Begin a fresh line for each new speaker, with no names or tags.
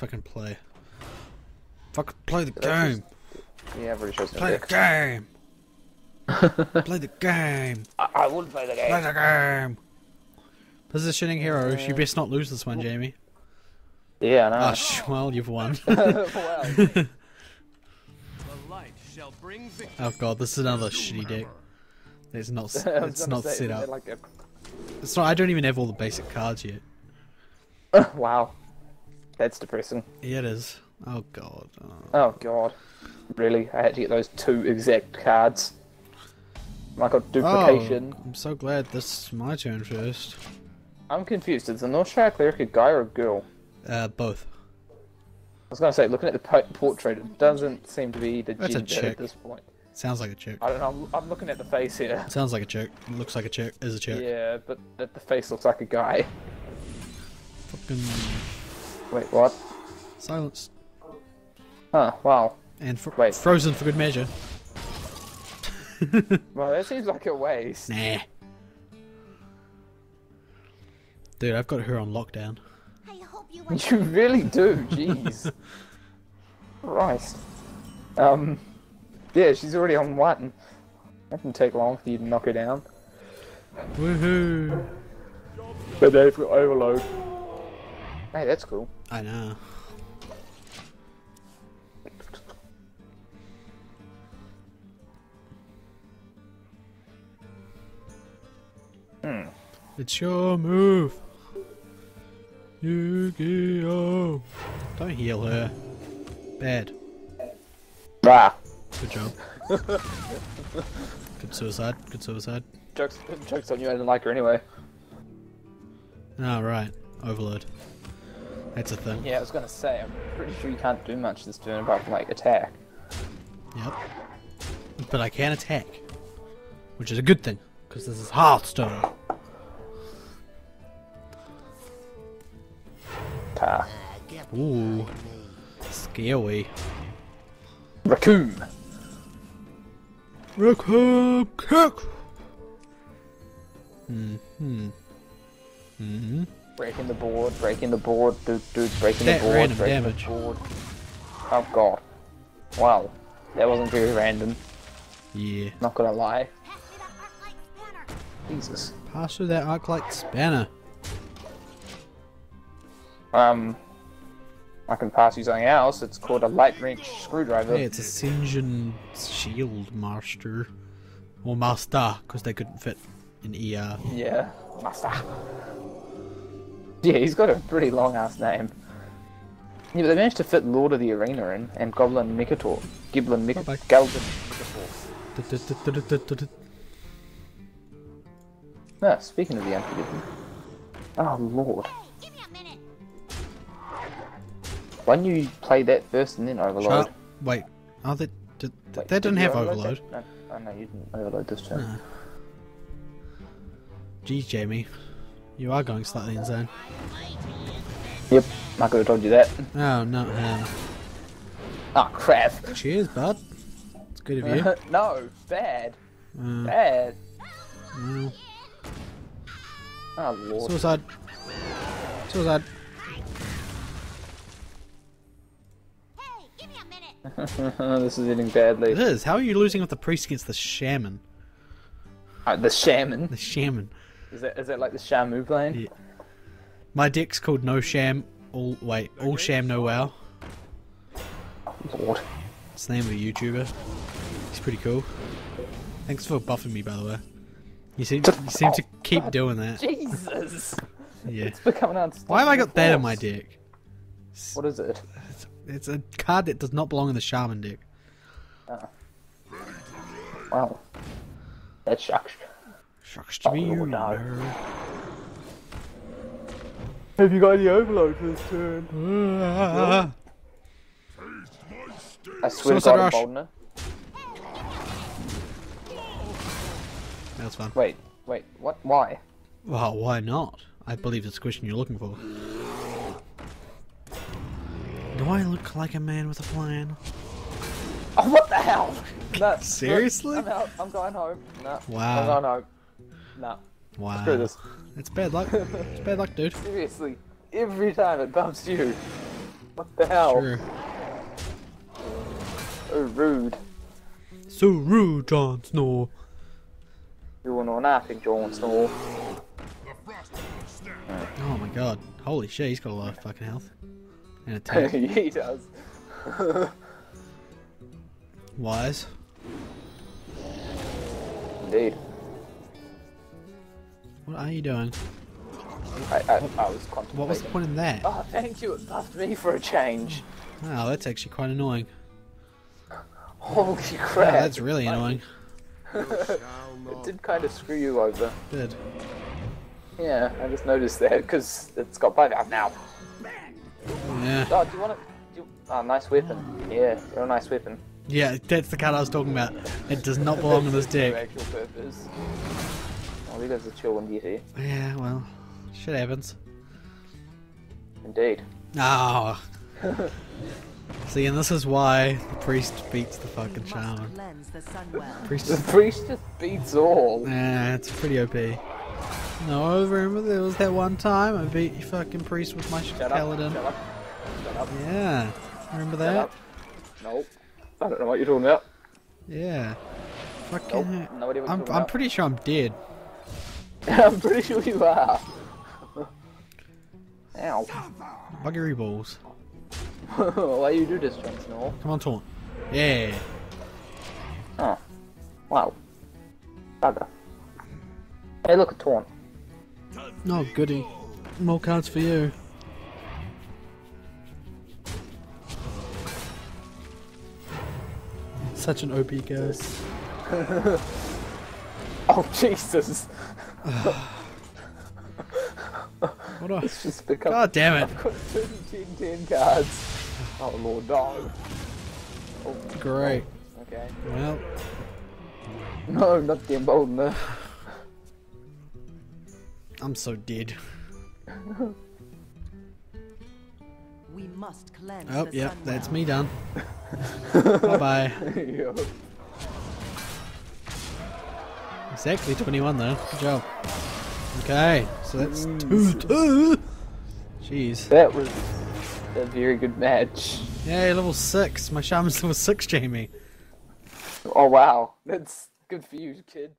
fucking play. Fucking play the game.
Yeah, pretty sure it's
Play the game. play the game.
I, I would play the game.
Play the game. Positioning heroes. You best not lose this one, mm. Jamie.
Yeah, I know.
Oh, well, you've won.
wow.
The light shall bring
oh god, this is another shitty deck. It's not. s-
I was
It's not
say,
set up.
Like
It's not. I don't even have all the basic cards yet.
wow, that's depressing.
Yeah, it is. Oh god. Oh.
Oh god, really? I had to get those two exact cards. I got duplication.
Oh, I'm so glad this is my turn first.
I'm confused. Is the Northshire cleric a guy or a girl?
Uh, both.
I was gonna say, looking at the po- portrait, it doesn't seem to be the
That's a
gender at this point.
Sounds like a chick.
I don't know. I'm, I'm looking at the face here.
Sounds like a chick. Looks like a chick. Is a chick.
Yeah, but the, the face looks like a guy.
Fucking
Wait, what?
silence.
Huh? Wow.
And fr-
Wait.
frozen for good measure.
Well, that seems like a waste.
Nah. Dude, I've got her on lockdown.
I hope you
You really do. Jeez. Christ. Um. Yeah, she's already on one. That didn't take long for you to knock her down.
Woohoo!
But they've got overload. Hey, that's cool.
I know.
Hmm.
It's your move. Yu-Gi-Oh! Don't heal her. Bad.
Ah.
Good job. Good suicide. Good suicide.
Jokes, jokes on you. I didn't like her anyway.
Oh, right. Overload. That's a thing.
Yeah, I was gonna say. I'm pretty sure you can't do much this turn apart from like attack.
Yep. But I can attack. Which is a good thing. Because this is Hearthstone.
Ta.
Ooh. Scary.
Raccoon.
Raccoon kick! Hmm. Hmm.
Breaking the board. Breaking the board. Dude, dude. Breaking
That
the board.
random
breaking
damage.
the board. Oh god. Wow. That wasn't very random.
Yeah.
Not gonna lie.
pass me that arc light spanner.
Jesus.
Pass through that arc light spanner.
Um. I can pass you something else. It's called a light wrench screwdriver.
Hey, it's a Sen'jin Shield Master. Or Master, because they couldn't fit in ER.
Yeah, master. Yeah, he's got a pretty long ass name. Yeah, but they managed to fit Lord of the Arena in and Goblin Mikator. Giblin Mikator.
Bye-bye.
Galvin Mikator. Ah, speaking of the Unforgiven. Oh lord.
Give me a minute.
Why don't you play that first and then overload?
Shut Wait. Oh, that, did,
Wait,
that
did
didn't
you
have overload.
that? No, oh no, you didn't overload this turn.
No. Geez, Jamie. You are going slightly insane.
Yep, I could have told you that.
Oh, no. Um,
Ah, crap.
cheers, bud. It's good of you.
no, bad.
Uh,
Bad. Oh lord.
suicide. Suicide.
Hey, give me a minute.
this is ending badly.
It is. How are you losing with the priest against the shaman?
Uh, the shaman.
The shaman.
Is that is that like the Shamu plane?
Yeah. My deck's called No Sham. All wait, All Sham No Wow.
Lord.
It's the name of a YouTuber. He's pretty cool. Thanks for buffing me, by the way. You seem you seem to oh, keep doing that.
Jesus.
Yeah.
It's becoming unstoppable.
Why have I got that in my
force.
deck?
What is it?
It's a card that does not belong in the shaman deck. Uh-uh.
Wow. That sucks.
Shucks to
Oh,
be you.
Lord, no. Have you got any overload for this turn? I swear to
Suicide
God,
That's fun.
Wait, wait, what? Why?
Well, why not? I believe it's the question you're looking for. Do I look like a man with a plan?
Oh, what the hell? No,
Seriously?
I'm out. I'm going home. No.
Wow.
I'm going home. No.
Wow.
Screw this.
It's bad luck. It's bad luck, dude.
Seriously. Every time it bumps you. What the hell?
Sure.
Oh, rude.
So rude, Jon Snow.
You know nothing, Jon Snow.
Oh my god. Holy shit, he's got a lot of fucking health. And attack.
he does.
Wise.
Indeed.
What are you doing?
I, I, I was contemplating.
What was the point in that?
Oh, thank you. It buffed me for a change.
Oh, that's actually quite annoying.
Holy
Wow,
crap.
that's really annoying.
It did kind of screw you over.
Did.
Yeah, I just noticed that because it's got both out now.
Yeah.
Oh, do you want to? Oh, nice weapon. Yeah, real nice weapon.
Yeah, that's the card I was talking about. It does not belong in this deck.
actual purpose. There goes the Chillwind Yeti.
Yeah, well, shit happens.
Indeed.
Oh. See, and this is why the priest beats the fucking shaman.
The sunwell.
Priest
The priest just beats all.
Yeah, it's pretty OP. No, remember there was that one time I beat you fucking priest with my
Shut up.
paladin.
Shut up. Shut up.
Yeah, remember
Shut
that?
up. Nope. I don't know what you're talking about.
Yeah. Fucking.
No idea what you're
I'm, I'm
about.
pretty sure I'm dead.
I'm pretty sure you are. Ow.
Buggery balls.
Why do you do this, Jon Snow?
Come on, taunt. Yeah.
Oh. Wow. Bugger. Hey, look, a taunt.
Oh, goody. More cards for you. Such an OP guy.
Oh, Jesus.
What a.
It's just become.
God damn it.
I've got 17 10 cards. Oh, Lord, no. Oh,
Great.
okay.
Well,
No, not the emboldener.
I'm so dead.
We must cleanse
Oh,
the
yep,
sunwell.
that's me done. bye bye.
Yeah.
Exactly 21 though. Good job. Okay, so that's 2 2. Jeez.
That was a very good match.
Yay, level 6. My shaman's level 6, Jamie.
Oh, wow. That's good for you, kid.